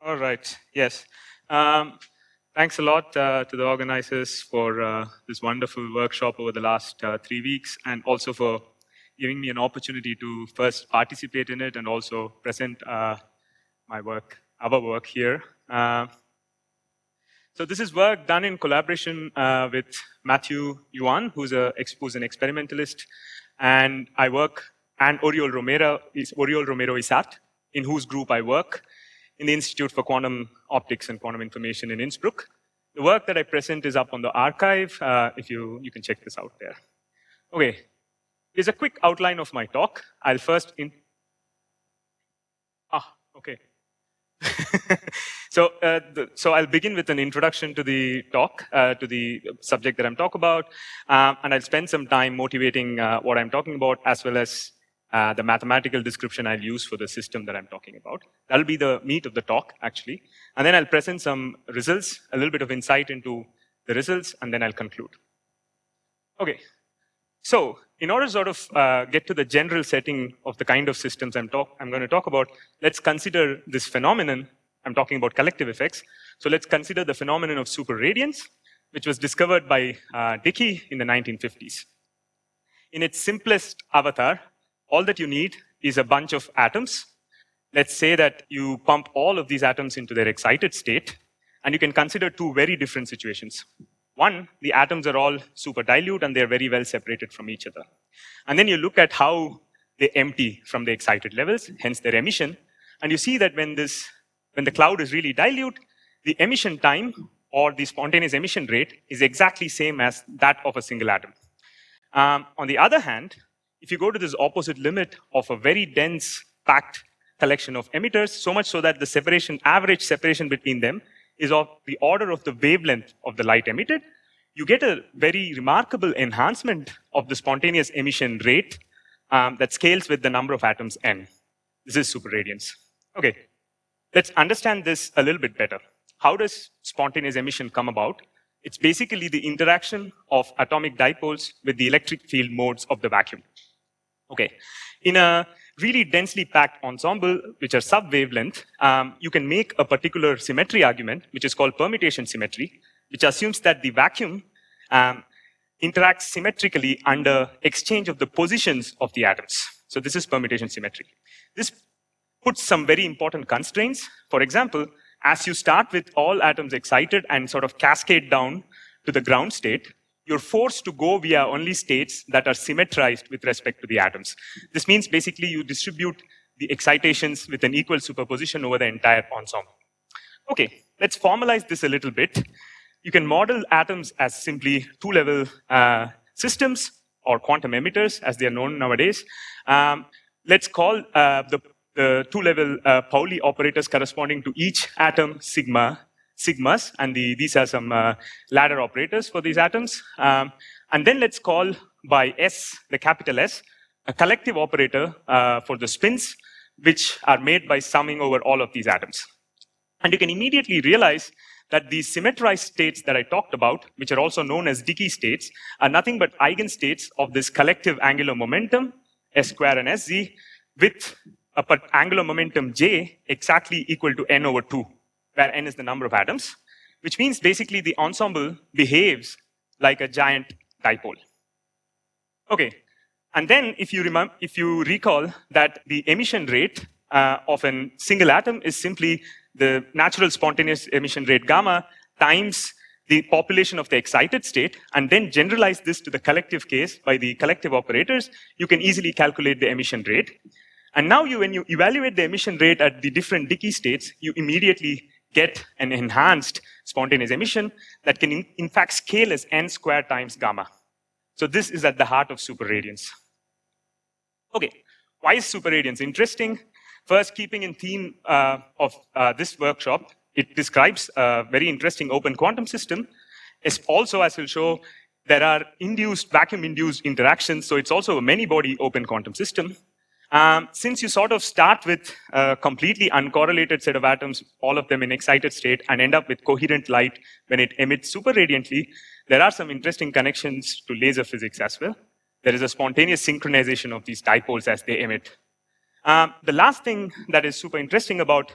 All right. Yes. Um, thanks a lot uh, to the organizers for uh, this wonderful workshop over the last uh, three weeks, and also for giving me an opportunity to first participate in it and also present uh, my work, our work here. Uh, so this is work done in collaboration uh, with Mathieu Juan, who's, a, who's an experimentalist, and I work, and Oriol Romero is Oriol Romero Isart, in whose group I work in the Institute for Quantum Optics and Quantum Information in Innsbruck. The work that I present is up on the arXiv. Uh, if you, you can check this out there. Okay, here's a quick outline of my talk. I'll first in. Ah, okay. so, uh, the, so I'll begin with an introduction to the talk, uh, to the subject that I'm talking about, um, and I'll spend some time motivating uh, what I'm talking about, as well as uh, the mathematical description I'll use for the system that I'm talking about. That'll be the meat of the talk, actually. And then I'll present some results, a little bit of insight into the results, and then I'll conclude. Okay. So, in order to sort of uh, get to the general setting of the kind of systems I'm, talk I'm going to talk about, let's consider this phenomenon. I'm talking about collective effects. So let's consider the phenomenon of superradiance, which was discovered by uh, Dicke in the 1950s. In its simplest avatar, all that you need is a bunch of atoms. Let's say that you pump all of these atoms into their excited state, and you can consider two very different situations. One, the atoms are all super dilute and they're very well separated from each other. And then you look at how they empty from the excited levels, hence their emission, and you see that when this, when the cloud is really dilute, the emission time or the spontaneous emission rate is exactly same as that of a single atom. Um, on the other hand, if you go to this opposite limit of a very dense packed collection of emitters, so much so that the separation, average separation between them is of the order of the wavelength of the light emitted, you get a very remarkable enhancement of the spontaneous emission rate um, that scales with the number of atoms n. This is superradiance. Okay, let's understand this a little bit better. How does spontaneous emission come about? It's basically the interaction of atomic dipoles with the electric field modes of the vacuum. Okay. In a really densely packed ensemble, which are sub-wavelength, um, you can make a particular symmetry argument, which is called permutation symmetry, which assumes that the vacuum um, interacts symmetrically under exchange of the positions of the atoms. So this is permutation symmetry. This puts some very important constraints. For example, as you start with all atoms excited and sort of cascade down to the ground state, you're forced to go via only states that are symmetrized with respect to the atoms. This means basically you distribute the excitations with an equal superposition over the entire ensemble. Okay, let's formalize this a little bit. You can model atoms as simply two-level uh, systems or quantum emitters, as they are known nowadays. Um, let's call uh, the, the two-level uh, Pauli operators corresponding to each atom sigma sigmas, and the, these are some uh, ladder operators for these atoms. Um, and then let's call by S, the capital S, a collective operator uh, for the spins, which are made by summing over all of these atoms. And you can immediately realize that these symmetrized states that I talked about, which are also known as Dicke states, are nothing but eigenstates of this collective angular momentum, S square and Sz, with a angular momentum J exactly equal to n over 2 where n is the number of atoms, which means basically the ensemble behaves like a giant dipole. Okay, and then if you, remember, if you recall that the emission rate uh, of a single atom is simply the natural spontaneous emission rate gamma times the population of the excited state, and then generalize this to the collective case by the collective operators, you can easily calculate the emission rate. And now you, when you evaluate the emission rate at the different Dicke states, you immediately get an enhanced spontaneous emission that can in, in fact scale as n squared times gamma. So this is at the heart of superradiance. Okay, why is superradiance interesting? First, keeping in theme uh, of uh, this workshop, it describes a very interesting open quantum system. It's also, as we'll show, there are induced, vacuum-induced interactions, so it's also a many-body open quantum system. Um, since you sort of start with a completely uncorrelated set of atoms, all of them in excited state, and end up with coherent light when it emits super radiantly, there are some interesting connections to laser physics as well. There is a spontaneous synchronization of these dipoles as they emit. Um, the last thing that is super interesting about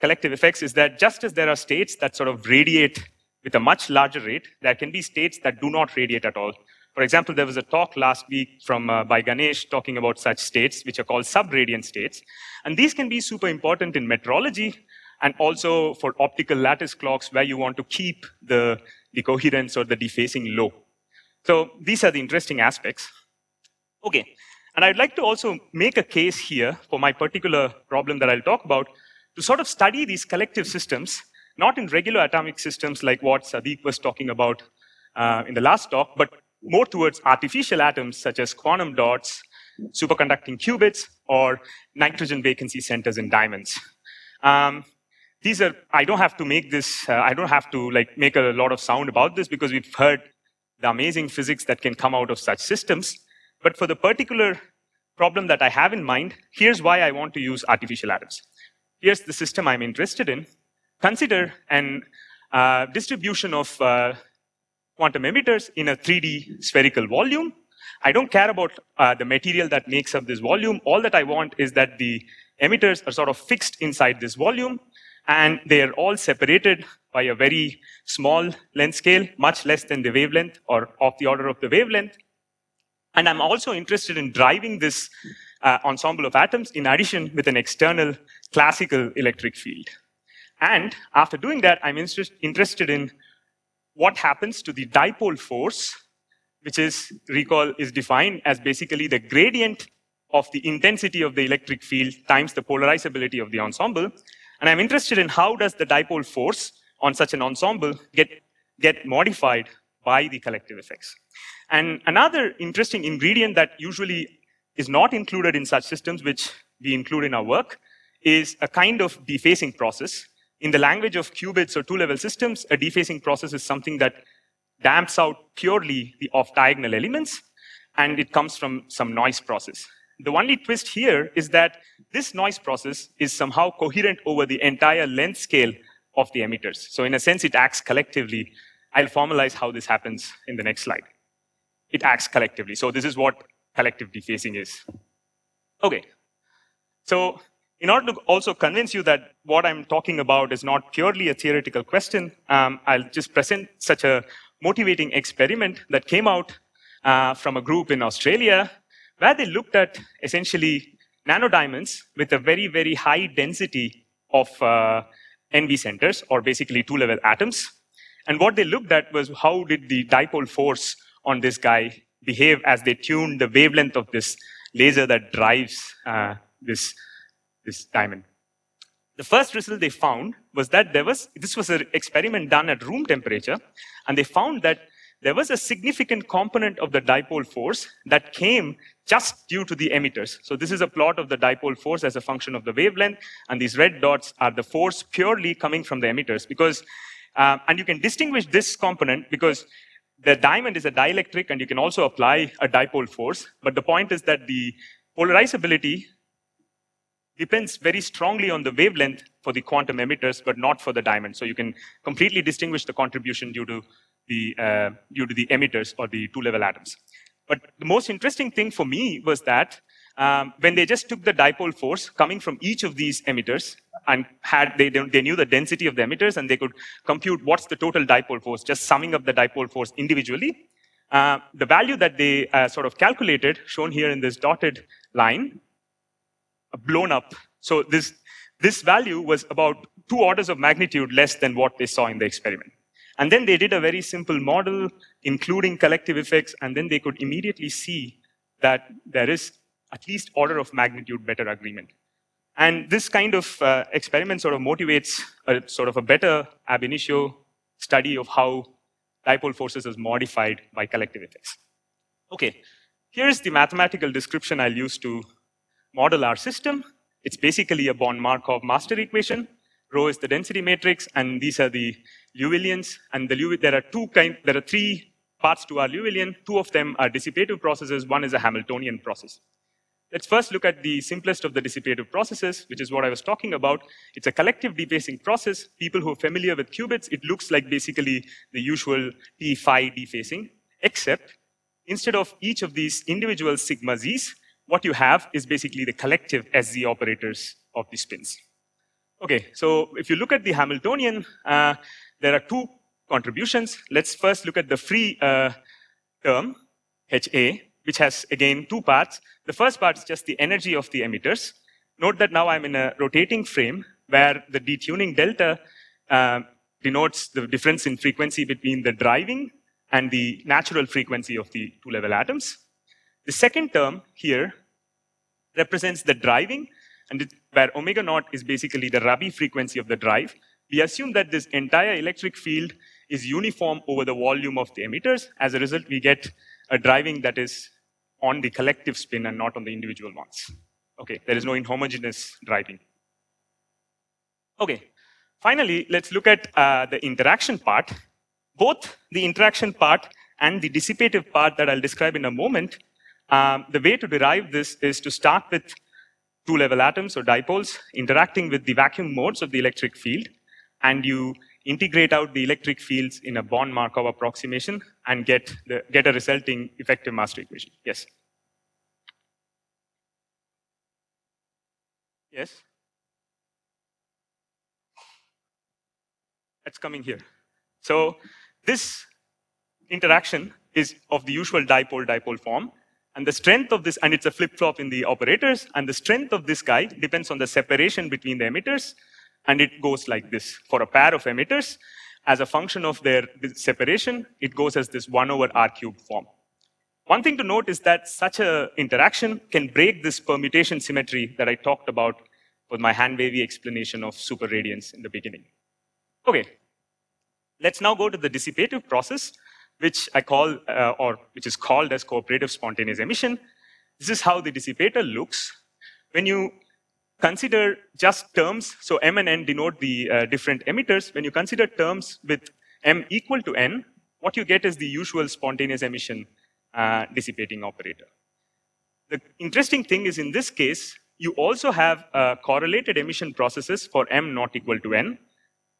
collective effects is that just as there are states that sort of radiate with a much larger rate, there can be states that do not radiate at all. For example, there was a talk last week from uh, by Ganesh talking about such states, which are called subradiant states. And these can be super important in metrology and also for optical lattice clocks where you want to keep the, the coherence or the dephasing low. So these are the interesting aspects. Okay, and I'd like to also make a case here for my particular problem that I'll talk about to sort of study these collective systems, not in regular atomic systems like what Sadiq was talking about uh, in the last talk, but more towards artificial atoms such as quantum dots, superconducting qubits, or nitrogen vacancy centers in diamonds. Um, these are, I don't have to make this, uh, I don't have to like make a lot of sound about this because we've heard the amazing physics that can come out of such systems. But for the particular problem that I have in mind, here's why I want to use artificial atoms. Here's the system I'm interested in. Consider an uh, distribution of uh, quantum emitters in a 3D spherical volume. I don't care about uh, the material that makes up this volume. All that I want is that the emitters are sort of fixed inside this volume and they are all separated by a very small length scale, much less than the wavelength or of the order of the wavelength. And I'm also interested in driving this uh, ensemble of atoms in addition with an external classical electric field. And after doing that, I'm interested in what happens to the dipole force, which is, recall, is defined as basically the gradient of the intensity of the electric field times the polarizability of the ensemble. And I'm interested in how does the dipole force on such an ensemble get, get modified by the collective effects. And another interesting ingredient that usually is not included in such systems, which we include in our work, is a kind of dephasing process. In the language of qubits or two-level systems, a dephasing process is something that damps out purely the off-diagonal elements, and it comes from some noise process. The only twist here is that this noise process is somehow coherent over the entire length scale of the emitters. So in a sense, it acts collectively. I'll formalize how this happens in the next slide. It acts collectively. So this is what collective dephasing is. Okay. So in order to also convince you that what I'm talking about is not purely a theoretical question, um, I'll just present such a motivating experiment that came out uh, from a group in Australia where they looked at essentially nanodiamonds with a very, very high density of uh, NV centers, or basically two-level atoms. And what they looked at was how did the dipole force on this guy behave as they tuned the wavelength of this laser that drives uh, this, this diamond. The first result they found was that there was, this was an experiment done at room temperature, and they found that there was a significant component of the dipole force that came just due to the emitters. So this is a plot of the dipole force as a function of the wavelength, and these red dots are the force purely coming from the emitters. Because, um, and you can distinguish this component because the diamond is a dielectric, and you can also apply a dipole force. But the point is that the polarizability depends very strongly on the wavelength for the quantum emitters, but not for the diamond. So you can completely distinguish the contribution due to the, uh, due to the emitters or the two-level atoms. But the most interesting thing for me was that um, when they just took the dipole force coming from each of these emitters and had they, they knew the density of the emitters and they could compute what's the total dipole force, just summing up the dipole force individually. Uh, the value that they uh, sort of calculated, shown here in this dotted line, blown up. So this, this value was about two orders of magnitude less than what they saw in the experiment. And then they did a very simple model, including collective effects, and then they could immediately see that there is at least order of magnitude better agreement. And this kind of uh, experiment sort of motivates a sort of a better ab initio study of how dipole forces is modified by collective effects. Okay, here's the mathematical description I'll use to model our system. It's basically a Born-Markov master equation. Rho is the density matrix, and these are the Liouvilleans. And the there are two kind, there are three parts to our Liouvillean. Two of them are dissipative processes. One is a Hamiltonian process. Let's first look at the simplest of the dissipative processes, which is what I was talking about. It's a collective dephasing process. People who are familiar with qubits, it looks like basically the usual T phi dephasing, except instead of each of these individual sigma z's, what you have is basically the collective SZ operators of the spins. Okay, so if you look at the Hamiltonian, uh, there are two contributions. Let's first look at the free uh, term, HA, which has, again, two parts. The first part is just the energy of the emitters. Note that now I'm in a rotating frame where the detuning delta uh, denotes the difference in frequency between the driving and the natural frequency of the two-level atoms. The second term here represents the driving, and it, where omega naught is basically the Rabi frequency of the drive. We assume that this entire electric field is uniform over the volume of the emitters. As a result, we get a driving that is on the collective spin and not on the individual ones. Okay, there is no inhomogeneous driving. Okay, finally, let's look at uh, the interaction part. Both the interaction part and the dissipative part that I'll describe in a moment, um, the way to derive this is to start with two-level atoms or dipoles interacting with the vacuum modes of the electric field, and you integrate out the electric fields in a Born Markov approximation and get, the, get a resulting effective master equation. Yes? Yes? It's coming here. So this interaction is of the usual dipole-dipole form. And the strength of this, and it's a flip-flop in the operators, and the strength of this guy depends on the separation between the emitters and it goes like this. For a pair of emitters, as a function of their separation, it goes as this 1 over r cubed form. One thing to note is that such an interaction can break this permutation symmetry that I talked about with my hand-wavy explanation of superradiance in the beginning. Okay, let's now go to the dissipative process, which I call, uh, or which is called as cooperative spontaneous emission. This is how the dissipator looks. When you consider just terms, so m and n denote the uh, different emitters. When you consider terms with m equal to n, what you get is the usual spontaneous emission uh, dissipating operator. The interesting thing is in this case, you also have uh, correlated emission processes for m not equal to n,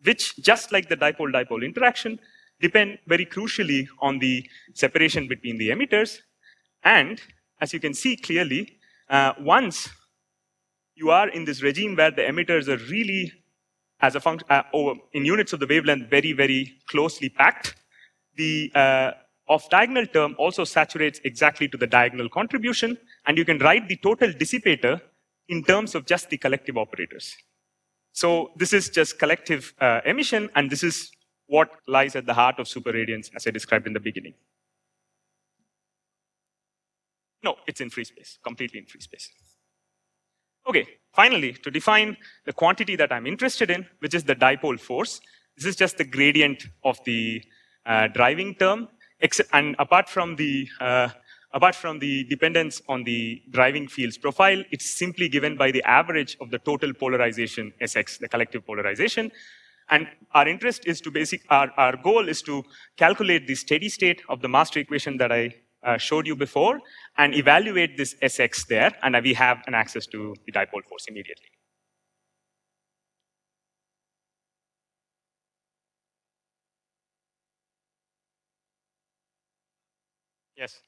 which just like the dipole-dipole interaction, depend very crucially on the separation between the emitters. And as you can see clearly, uh, once you are in this regime where the emitters are really, as a function, uh, in units of the wavelength, very, very closely packed. The uh, off-diagonal term also saturates exactly to the diagonal contribution, and you can write the total dissipator in terms of just the collective operators. So this is just collective uh, emission, and this is what lies at the heart of superradiance, as I described in the beginning. No, it's in free space, completely in free space. Okay, finally, to define the quantity that I'm interested in, which is the dipole force, this is just the gradient of the uh, driving term. And apart from the uh, apart from the dependence on the driving fields profile, it's simply given by the average of the total polarization Sx, the collective polarization. And our interest is to basic, our, our goal is to calculate the steady state of the master equation that I uh, showed you before and evaluate this Sx there, and we have an access to the dipole force immediately. Yes.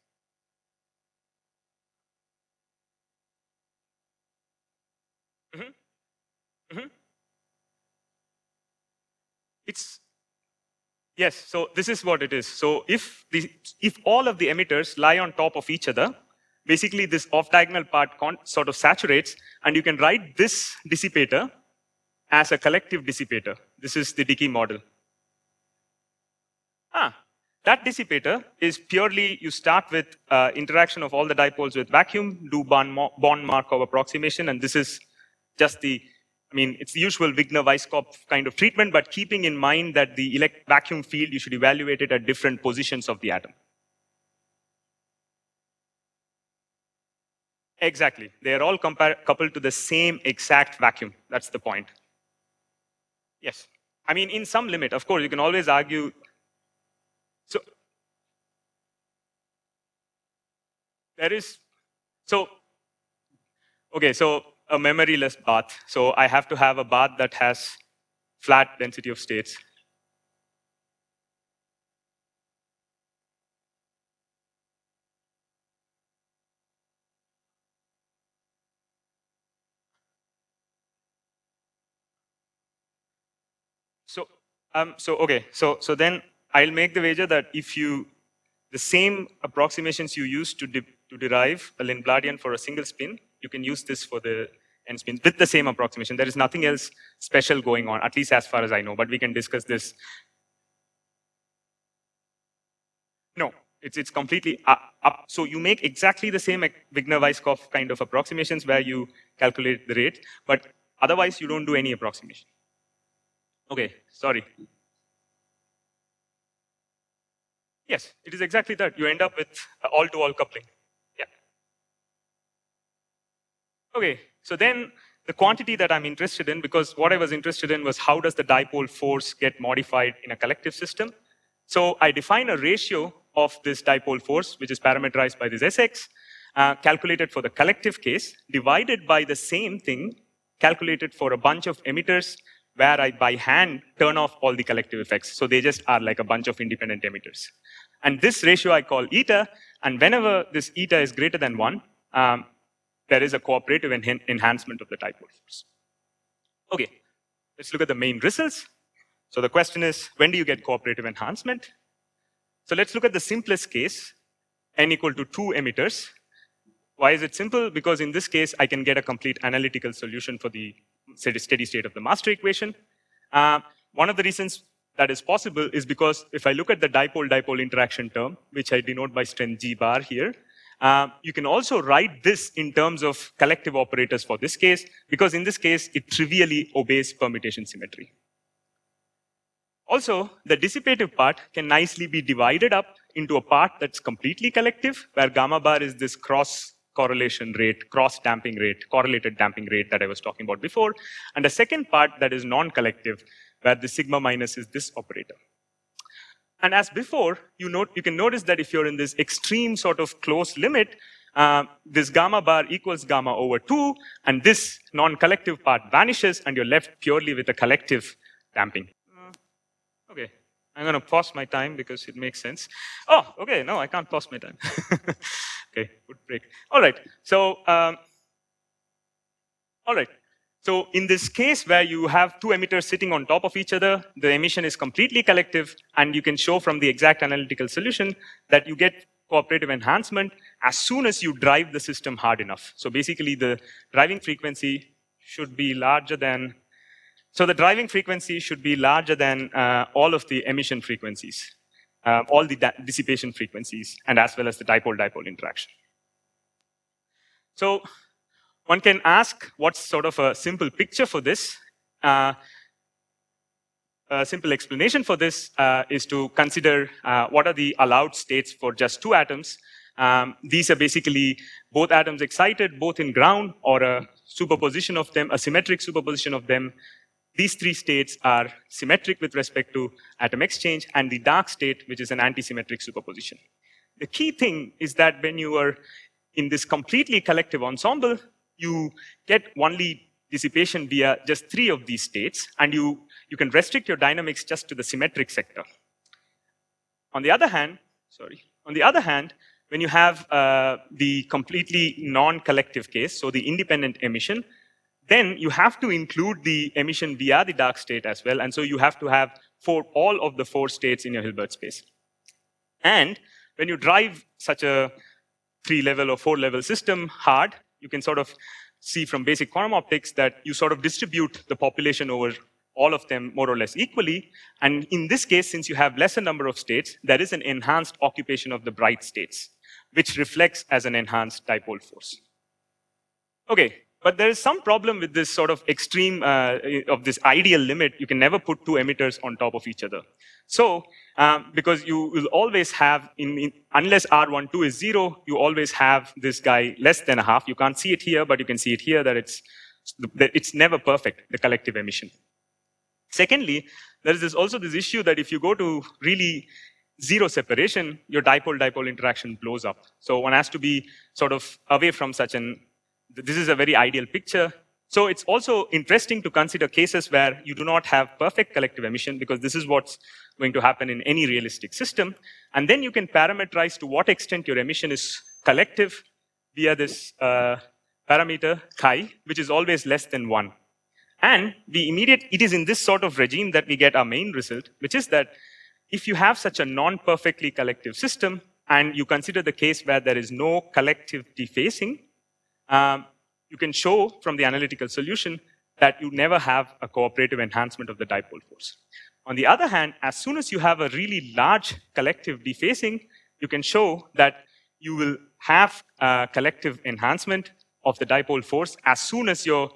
Mm -hmm. It's Yes, so this is what it is. So if, the, if all of the emitters lie on top of each other, basically this off-diagonal part sort of saturates, and you can write this dissipator as a collective dissipator. This is the Dicke model. Ah, that dissipator is purely, you start with uh, interaction of all the dipoles with vacuum, do Born, Born Markov approximation, and this is just the I mean, it's the usual Wigner-Weisskopf kind of treatment, but keeping in mind that the vacuum field, you should evaluate it at different positions of the atom. Exactly. They are all coupled to the same exact vacuum. That's the point. Yes. I mean, in some limit, of course, you can always argue. So, there is, so, okay, so a memoryless bath. So I have to have a bath that has flat density of states. So, Um, so okay, so so then I'll make the wager that if you the same approximations you use to de to derive a Lindbladian for a single spin, you can use this for the spin with the same approximation. There is nothing else special going on, at least as far as I know. But we can discuss this. No, it's it's completely up. up. So you make exactly the same Wigner-Weisskopf kind of approximations where you calculate the rate, but otherwise you don't do any approximation. Okay, sorry. Yes, it is exactly that. You end up with all-to-all -all coupling. Yeah. Okay, so then the quantity that I'm interested in, because what I was interested in was how does the dipole force get modified in a collective system? So I define a ratio of this dipole force, which is parameterized by this Sx, uh, calculated for the collective case, divided by the same thing calculated for a bunch of emitters where I, by hand, turn off all the collective effects. So they just are like a bunch of independent emitters. And this ratio I call eta, and whenever this eta is greater than 1, um, there is a cooperative en enhancement of the dipole force. Okay, let's look at the main results. So the question is, when do you get cooperative enhancement? So let's look at the simplest case, n equal to 2 emitters. Why is it simple? Because in this case, I can get a complete analytical solution for the steady state of the master equation. Uh, one of the reasons that is possible is because if I look at the dipole-dipole interaction term, which I denote by strength G bar here, uh, you can also write this in terms of collective operators for this case, because in this case, it trivially obeys permutation symmetry. Also, the dissipative part can nicely be divided up into a part that's completely collective, where gamma bar is this cross correlation rate, cross damping rate, correlated damping rate that I was talking about before, and a second part that is non-collective, where the sigma minus is this operator. And as before, you, note, you can notice that if you're in this extreme sort of close limit, uh, this gamma bar equals gamma over 2, and this non-collective part vanishes, and you're left purely with a collective damping. Uh, okay, I'm going to pause my time because it makes sense. Oh, okay, no, I can't pause my time. okay, good break. All right, so, um, all right. So in this case where you have two emitters sitting on top of each other, the emission is completely collective, and you can show from the exact analytical solution that you get cooperative enhancement as soon as you drive the system hard enough. So basically the driving frequency should be larger than, so the driving frequency should be larger than uh, all of the emission frequencies, uh, all the dissipation frequencies, and as well as the dipole-dipole interaction. So one can ask what's sort of a simple picture for this. Uh, a simple explanation for this uh, is to consider uh, what are the allowed states for just two atoms. Um, these are basically both atoms excited, both in ground, or a superposition of them, a symmetric superposition of them. These three states are symmetric with respect to atom exchange, and the dark state, which is an anti-symmetric superposition. The key thing is that when you are in this completely collective ensemble, you get only dissipation via just three of these states, and you, you can restrict your dynamics just to the symmetric sector. On the other hand, sorry, on the other hand, when you have uh, the completely non-collective case, so the independent emission, then you have to include the emission via the dark state as well, and so you have to have for all of the four states in your Hilbert space. And when you drive such a three-level or four-level system hard, you can sort of see from basic quantum optics that you sort of distribute the population over all of them more or less equally. And in this case, since you have lesser number of states, there is an enhanced occupation of the bright states, which reflects as an enhanced dipole force. Okay, but there is some problem with this sort of extreme, uh, of this ideal limit. You can never put two emitters on top of each other. So, um, because you will always have, in, in, unless R12 is zero, you always have this guy less than a half. You can't see it here, but you can see it here that it's, that it's never perfect, the collective emission. Secondly, there is this also this issue that if you go to really zero separation, your dipole-dipole interaction blows up. So one has to be sort of away from such an this is a very ideal picture. So it's also interesting to consider cases where you do not have perfect collective emission because this is what's going to happen in any realistic system. And then you can parameterize to what extent your emission is collective via this uh, parameter chi, which is always less than one. And the immediate, it is in this sort of regime that we get our main result, which is that if you have such a non-perfectly collective system, and you consider the case where there is no collective dephasing, um, you can show from the analytical solution that you never have a cooperative enhancement of the dipole force. On the other hand, as soon as you have a really large collective dephasing, you can show that you will have a collective enhancement of the dipole force as soon as your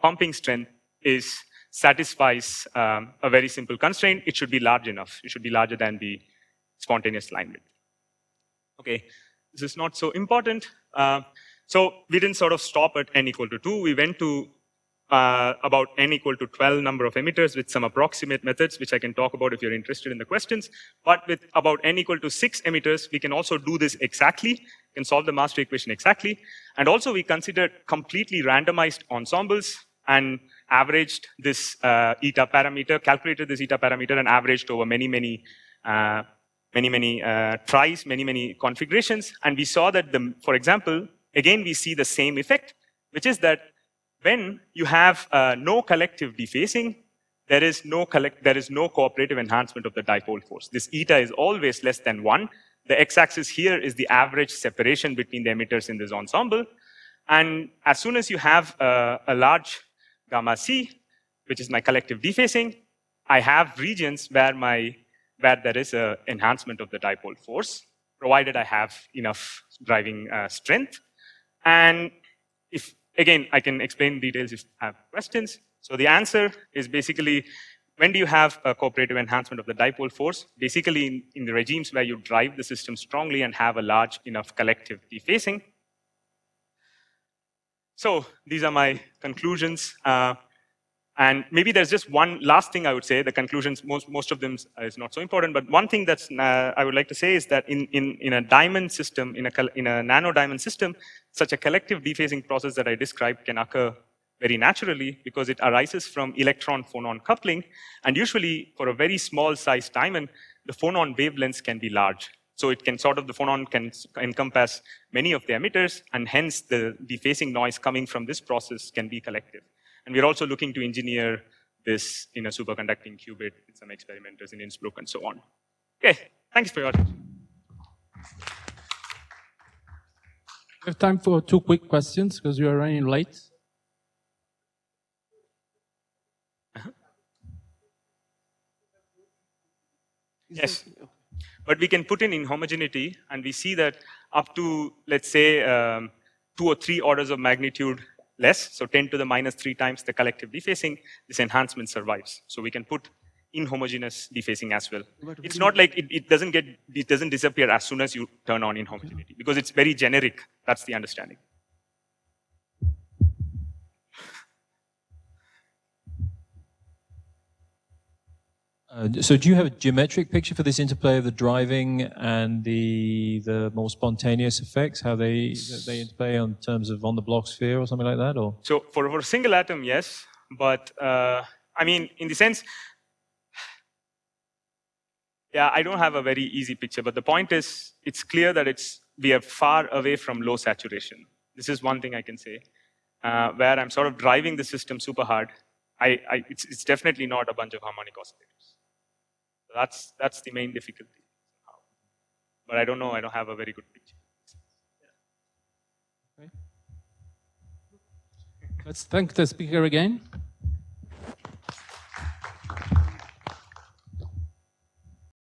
pumping strength is satisfies um, a very simple constraint. It should be large enough. It should be larger than the spontaneous line width. Okay, this is not so important. Uh, so we didn't sort of stop at n equal to 2. We went to uh, about n equal to 12 number of emitters with some approximate methods, which I can talk about if you're interested in the questions. But with about n equal to 6 emitters, we can also do this exactly, can solve the master equation exactly. And also we considered completely randomized ensembles and averaged this uh, eta parameter, calculated this eta parameter and averaged over many, many uh, many, many uh, tries, many, many configurations. And we saw that, the, for example, again, we see the same effect, which is that when you have uh, no collective dephasing, there is no collect, there is no cooperative enhancement of the dipole force. This eta is always less than one. The x-axis here is the average separation between the emitters in this ensemble. And as soon as you have uh, a large gamma c, which is my collective dephasing, I have regions where my where there is an enhancement of the dipole force, provided I have enough driving uh, strength. And if, again, I can explain details if I have questions. So the answer is basically, when do you have a cooperative enhancement of the dipole force? Basically, in, in the regimes where you drive the system strongly and have a large enough collective dephasing. So these are my conclusions. Uh, and maybe there's just one last thing I would say. The conclusions, most, most of them is not so important. But one thing that's uh, I would like to say is that in, in, in a diamond system, in a, in a nano diamond system, such a collective dephasing process that I described can occur very naturally because it arises from electron-phonon coupling. And usually, for a very small size diamond, the phonon wavelengths can be large. So it can sort of, the phonon can encompass many of the emitters, and hence the dephasing noise coming from this process can be collective. And we're also looking to engineer this in a superconducting qubit with some experimenters in Innsbruck and so on. Okay, thanks for your attention. We have time for two quick questions because we are running late. Uh-huh. Yes, but we can put in inhomogeneity, and we see that up to, let's say, um, two or three orders of magnitude less, so 10 to the minus 3 times the collective dephasing, this enhancement survives. So we can put inhomogeneous dephasing as well. It's not like it, it, doesn't get, it doesn't disappear as soon as you turn on inhomogeneity because it's very generic. That's the understanding. Uh, so do you have a geometric picture for this interplay of the driving and the the more spontaneous effects, how they they interplay in terms of on the Bloch sphere or something like that? Or so for, for a single atom, yes, but uh, I mean, in the sense, yeah, I don't have a very easy picture, but the point is, it's clear that it's we are far away from low saturation. This is one thing I can say, uh, where I'm sort of driving the system super hard. I, I it's, it's definitely not a bunch of harmonic oscillators that's that's the main difficulty. But I don't know. I don't have a very good picture. Okay. Let's thank the speaker again.